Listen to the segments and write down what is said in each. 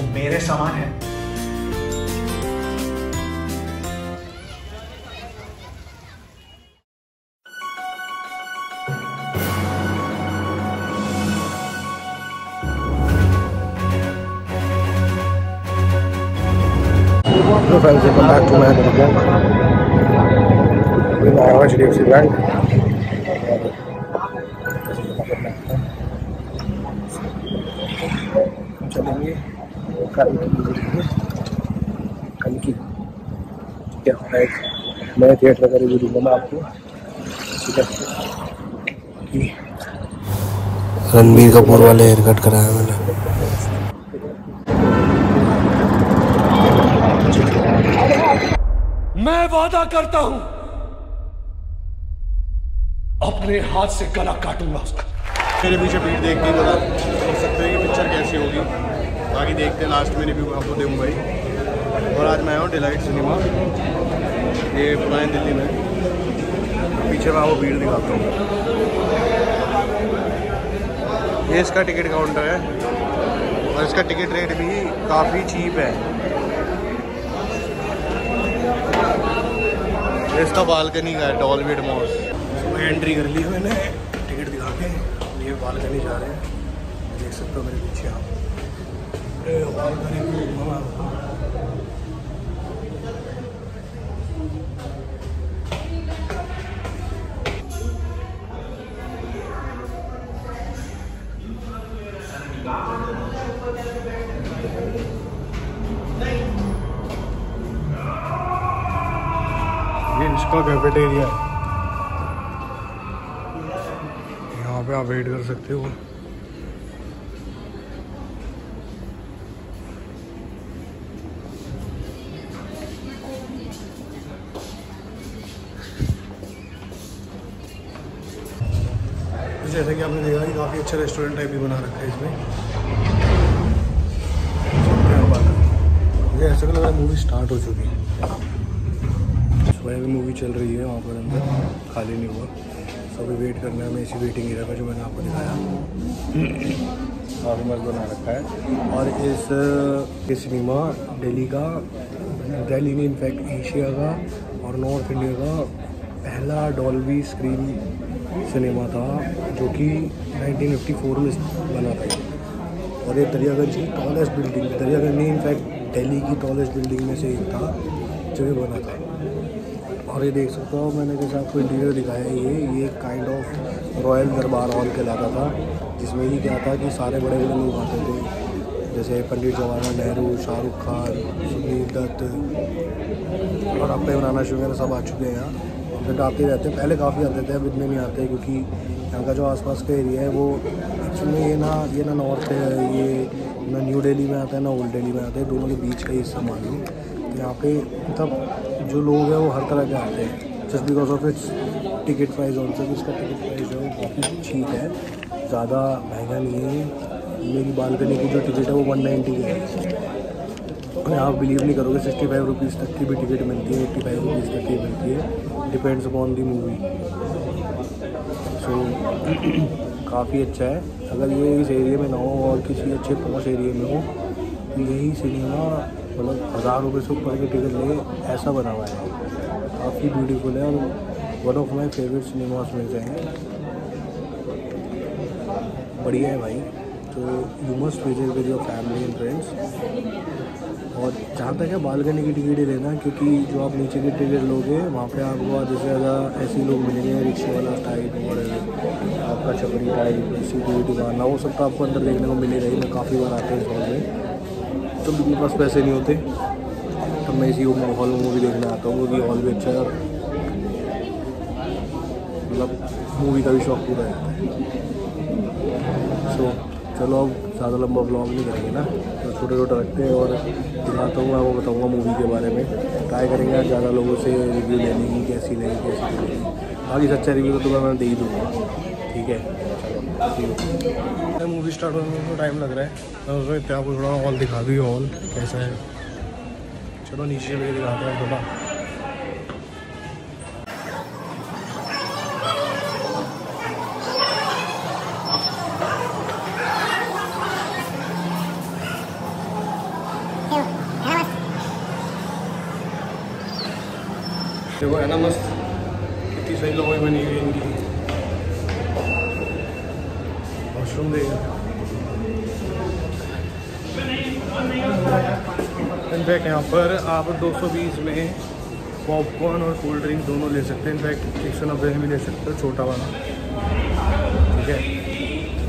वो मेरे समान है Hello friends, welcome back to my another vlog. अभी मैं आया हूँ की कल की क्या मैं एक नए थिएटर का रिव्यू दूँगा मैं आपको। रणबीर कपूर वाले हेयर कट कराया मैंने। मैं वादा करता हूँ अपने हाथ से गला काटूँगा उसका। मेरे पीछे भीड़ देख के ही पता सोच सकते हैं कि पिक्चर कैसी होगी। बाकी देखते हैं लास्ट में रिव्यू आपको दूँ भाई और आज मैं आया हूँ डिलाइट सिनेमा ये पुरानी दिल्ली में। पीछे मैं आपको भीड़ दिखाता हूँ। ये इसका टिकट काउंटर है। और इसका टिकट रेट भी काफ़ी चीप है। इसका बालकनी का है डॉलविड मॉस मैं एंट्री कर ली मैंने टिकट दिखा के। ये बालकनी जा रहे हैं। देख सकते हो मेरे पीछे आप अरे बालकनी में घूमा मैं आपको। ये इसका कैफेटेरिया यहाँ पे आप वेट कर सकते हो। जैसा कि आपने देखा कि काफ़ी अच्छा रेस्टोरेंट टाइप भी बना रखा है इसमें। मुझे ऐसा लग रहा है मूवी स्टार्ट हो चुकी है। सुबह भी मूवी चल रही है वहाँ पर अंदर। खाली नहीं हुआ। अभी वेट करना है। मैं इसी वेटिंग एरिया का जो मैंने आपको दिखाया। काफ़ी मस्त बना रखा है। और इस ये सिनेमा दिल्ली का, दिल्ली ने इनफैक्ट एशिया का और नॉर्थ इंडिया का पहला डॉल्बी स्क्रीन सिनेमा था, जो कि 1954 में बना था और ये दरियागंज की टॉलेस्ट बिल्डिंग दरियागंज में इनफैक्ट दिल्ली की टॉलेस्ट बिल्डिंग में से एक था, जो ये बना था। और ये देख सकते हो, मैंने जैसे आपको इंटीरियर दिखाया, ये ये kind of royal darbar hall कहलाता था, जिसमें ये क्या था कि सारे बड़े बड़े लोग आते थे। जैसे पंडित जवाहरलाल नेहरू, शाहरुख खान, सुनील दत्त, और अब इमरान हाशमी वगैरह सब आ चुके हैं यहाँ। बट आते रहते हैं। पहले काफ़ी आते थे, अब इतने नहीं आते क्योंकि यहाँ का जो आसपास का एरिया है, वो एक्चुअली ये ना ये ना नॉर्थ है, ये ना न्यू दिल्ली में आता है, ना ओल्ड दिल्ली में आता है, दोनों के बीच का ही हिस्सा मान लो यहाँ पे मतलब जो लोग हैं, वो हर तरह के आते हैं। Just because of its ticket price also इसका टिकट प्राइस है काफ़ी ठीक है। ज़्यादा महँगा नहीं है। मेरी बालकनी की जो टिकट है, वो वन नाइन्टी है। आप बिलीव नहीं करोगे सिक्सटी फाइव रुपीज़ तक की भी टिकट मिलती है एट्टी फाइव रुपीज़ तक की मिलती है। Depends upon the movie so काफ़ी अच्छा है। अगर ये इस एरिया में ना हो और किसी अच्छे पॉश एरिया में हो तो यही सिनेमा मतलब हज़ार रुपये से ऊपर की टिकट ले, ऐसा बना हुआ है। काफ़ी ब्यूटीफुल है और one of my favourite cinemas में से हैं। बढ़िया है भाई। तो you must visit with your family and friends और जहाँ तक है बालकनी की टिकट ही लेना, क्योंकि जो आप नीचे की टिकट लोगे, वहाँ पे आपको आधे से ज़्यादा ऐसे लोग मिलेंगे, रिक्शे वाला टाइप और आपका छपरी टाइप सिक्योरिटी वाला वो सब तो आपको अंदर देखने को मिलेगा ही मैं काफ़ी बार आते हैं हॉल में। तो मेरे पास पैसे नहीं होते तो मैं इसी हॉल में मूवी देखने आता हूँ, क्योंकि हॉल भी अच्छा है मतलब मूवी का भी शौक पूरा रहता है। सो चलो अब ज़्यादा लंबा ब्लॉग नहीं करेंगे ना। छोटे छोटे रखते हैं और दिखाता हूँ, आपको बताऊँगा मूवी के बारे में। ट्राई करेंगे आज ज़्यादा लोगों से रिव्यू लेने की, कैसी नहीं कैसी नहीं बाकी सच्चा रिव्यू तो मैं दे ही दूँगा। ठीक है? मूवी स्टार्ट होने में टाइम लग रहा है। मैं उसमें आपको थोड़ा हॉल दिखा दूँ हॉल कैसा है। चलो, नीचे दिखाते हैं, थोड़ा। देखो है ना मस्त। कितनी सही लोगों में बनी हुई इनकी। वॉशरूम देखो इनफैक्ट यहाँ पर आप 220 में पॉपकॉर्न और कोल्ड ड्रिंक दोनों ले सकते हैं। इनफैक्ट एक सौ नब्बे में भी ले सकते हो, छोटा वाला। ठीक है?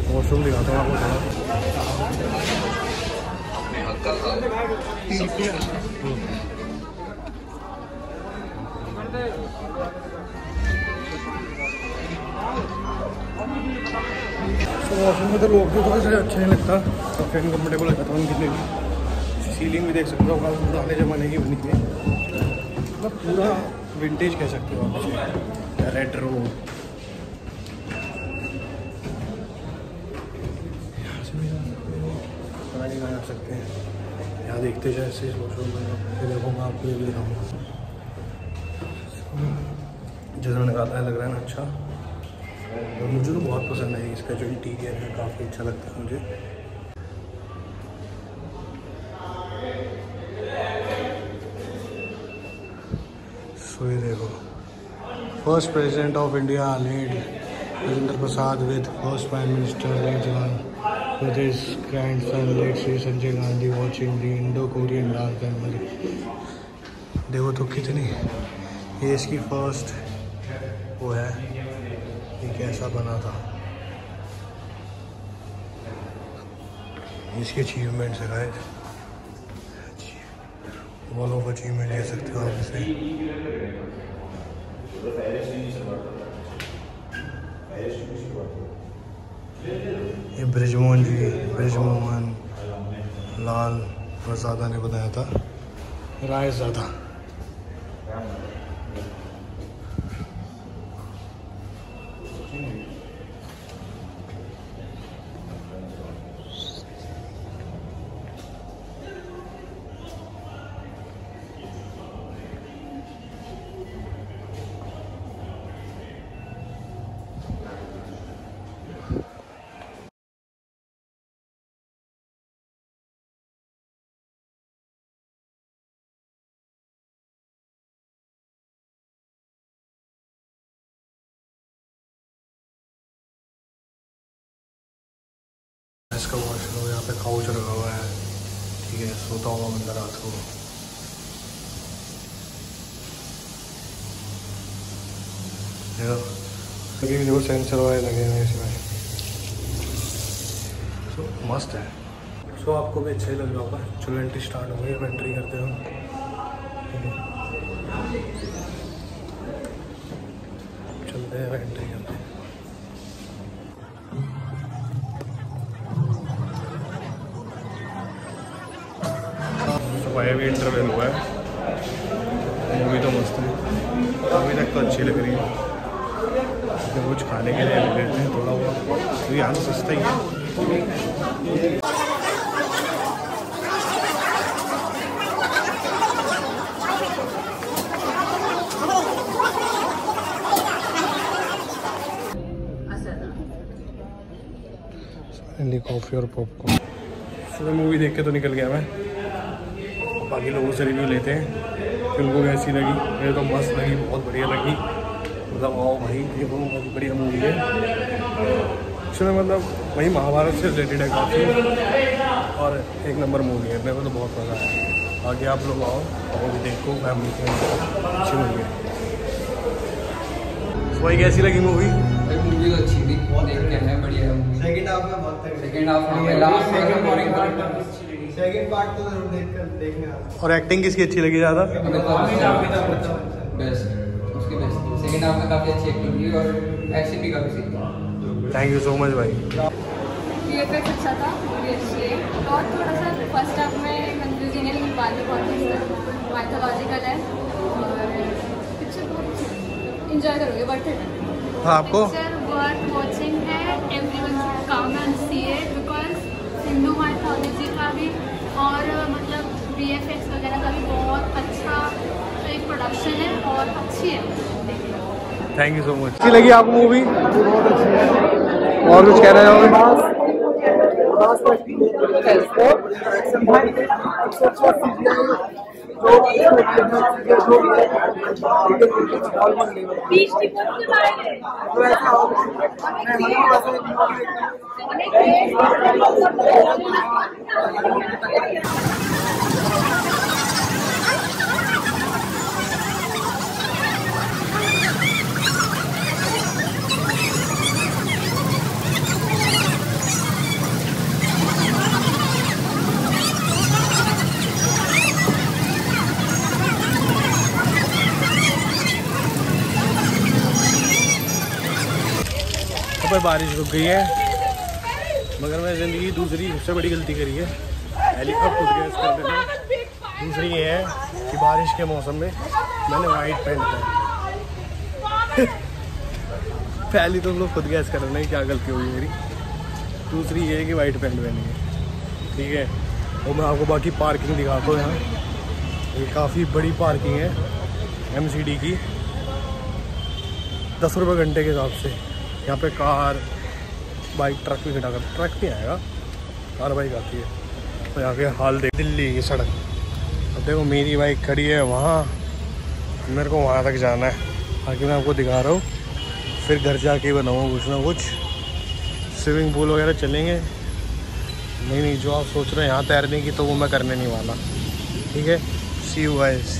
वॉशरूम दिखाता हूँ आपको थोड़ा। तो में तो लोग भी थोड़े से अच्छे नहीं लगता। काफ़ी अनकम्फर्टेबल लगता था उनके लिए सीलिंग भी देख सकते हो काफ़ी पुराने ज़माने की बनी है मतलब पूरा विंटेज कह सकते हो आप रेट्रो हैं। यहाँ देखते जैसे इस वॉशरूम में आपको ये भी मैंने कहा लग रहा है ना अच्छा। और मुझे तो बहुत पसंद है इसका जो इंटीरियर है, काफ़ी अच्छा लगता है मुझे सो ये देखो first president of India late Rajendra Prasad with first prime minister late जवान with his grandson late Sri Sanjay Gandhi watching the Indo-Korean dance ceremony. देखो तो कितनी ये इसकी फ़र्स्ट वो है कैसा बना था। इसके अचीवमेंट्स है गाइस वॉल ऑफ़ अचीवमेंट कह सकते हो आप इसे। ये ब्रिजमोहन जी, ब्रिजमोहन लाल प्रसादा ने बताया था। रायजादा इसका वॉशरूम यहाँ पे काउच रखा हुआ है ठीक है सोता हुआ बंदा रात को देखो लगे सेंसर वाले लगे हुए इसमें सो मस्त है सो so, आपको भी अच्छा ही लग रहा होगा। चलो एंट्री स्टार्ट हो गई अब एंट्री करते हो चलते हैं एंट्री भी इंटरवेल हुआ है। मूवी तो मस्त है। अभी तक तो अच्छी लग रही है। लेकिन कुछ खाने के लिए लेते हैं थोड़ा बहुत। तो यहाँ तो सस्ता ही है। कॉफ़ी और पॉपकॉर्न सुबह मूवी देख के तो निकल गया मैं। बाकी लोगों से रिव्यू लेते हैं। कि उनको कैसी लगी। मेरे तो मस्त लगी बहुत बढ़िया लगी। मतलब आओ भाई ये बहुत बढ़िया मूवी है। एक्चुअली मतलब वही महाभारत से रिलेटेड है काफ़ी। और एक नंबर मूवी है मेरे को तो बहुत मज़ा आया। बाकी आप लोग आओ और भी देखो फैमिली के अच्छी मूवी है। तो भाई कैसी लगी मूवी मूवी तो अच्छी थी। देख के है बढ़िया है। सेकंड हाफ़ में बहुत सेकंड हाफ़ में लास्ट में बोरिंग था। सेकंड पार्ट तो ज़रूर देख कर देखने और एक्टिंग किसकी अच्छी लगी ज़्यादा? बेस्ट उसकी बेस्ट सेकंड हाफ़ में काफ़ी अच्छी एक्टिंग की और एक्शन भी काफ़ी सही थैंक यू सो मच भाई। वीएफएक्स अच्छा था अच्छी और थोड़ा सा फ़र्स्ट हाफ़ में कंफ्यूजिंग है लेकिन बाद में बहुत माइथोलॉजिकल है। और पिक्चर बहुत इंजॉय करोगे बट हाँ आपको? पिक्चर वर्थ वॉचिंग है everyone should come and see it because Hindu mythology का भी और वीएफएक्स वगैरह का भी बहुत अच्छा एक प्रोडक्शन है और अच्छी है। थैंक यू सो मच अच्छी लगी आपको मूवी बहुत अच्छी है और कुछ कहना चाहोगे पर बारिश रुक गई है। मगर मैं ज़िंदगी दूसरी सबसे बड़ी गलती करी है। अब खुद गैस कर देना दूसरी ये है कि बारिश के मौसम में मैंने वाइट पैंट पहन पहली तो हम लोग खुद गैस कर रहे हैं क्या गलती हुई मेरी। दूसरी ये है कि वाइट पैंट पहनी है। ठीक है? और मैं आपको बाकी पार्किंग दिखाता हूँ यहाँ। ये काफ़ी बड़ी पार्किंग है एमसीडी की। दस रुपये घंटे के हिसाब से। यहाँ पे कार, बाइक, ट्रक भी खड़ा कर, ट्रक नहीं आएगा। कार, बाइक आती है। तो यहाँ के हाल देख, दिल्ली की सड़क। अब देखो, मेरी बाइक खड़ी है वहाँ। मेरे को वहाँ तक जाना है। बाकी मैं आपको दिखा रहा हूँ। फिर घर जाके बनाऊँगा कुछ ना कुछ। स्विमिंग पूल वगैरह चलेंगे। नहीं नहीं, जो आप सोच रहे हैं, यहाँ तैरने की तो वो मैं करने नहीं वाला। ठीक है? सी यू गाइस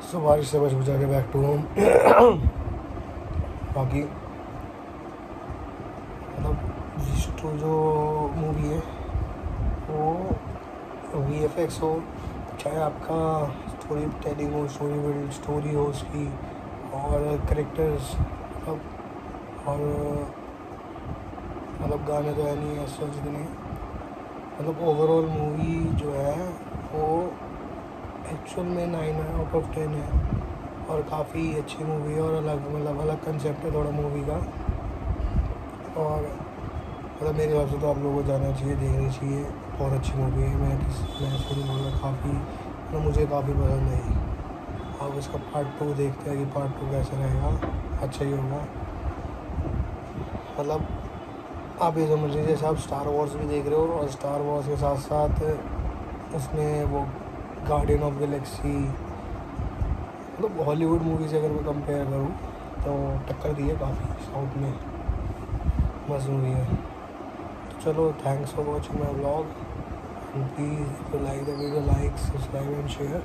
सो बारिश से बच बचा के बैक टू होम बाकी मतलब जिस्टो जो मूवी है, वो वी एफ़ एक्स हो, चाहे आपका स्टोरी टेलिंग हो स्टोरी बिल्ड स्टोरी हो उसकी, और करेक्टर्स मतलब और मतलब गाने तो है नहीं, ऐसा जितने मतलब ओवरऑल मूवी जो है, वो एक्चुअल में नाइन आउट ऑफ़ टेन है। और काफ़ी अच्छी मूवी है और अलग मतलब अलग कंसेप्ट है थोड़ा मूवी का। और मतलब मेरे हिसाब से तो आप लोगों को जाना चाहिए, देखनी चाहिए। बहुत अच्छी मूवी है। मैं मैं ऐसे नहीं बोल काफ़ी मतलब मुझे काफ़ी पसंद आई अब इसका पार्ट टू देखते हैं कि पार्ट टू कैसा रहेगा। अच्छा ही होगा। मतलब आप ये समझ लीजिए, जैसे आप स्टार वॉर्स भी देख रहे हो और स्टार वॉर्स के साथ साथ उसमें वो गार्डियन ऑफ़ गैलेक्सी मतलब हॉलीवुड मूवी से अगर मैं कंपेयर करूँ तो टक्कर दी है काफ़ी, साउथ में मस्त मूवी है। तो चलो thanks for watching my vlog and please you like the video like subscribe and share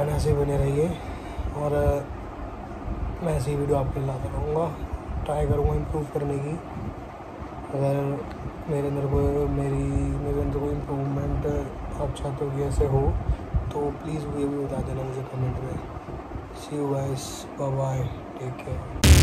and ऐसे बने रहिए। और मैं ऐसी वीडियो आपके लिए लाता रहूँगा ट्राई करूँगा इम्प्रूव करने की। अगर मेरे अंदर कोई, मेरी, मेरे अंदर कोई इम्प्रूवमेंट आप तो ऐसे हो तो प्लीज़ ये भी बता देना मुझे कमेंट में। See you guys bye take care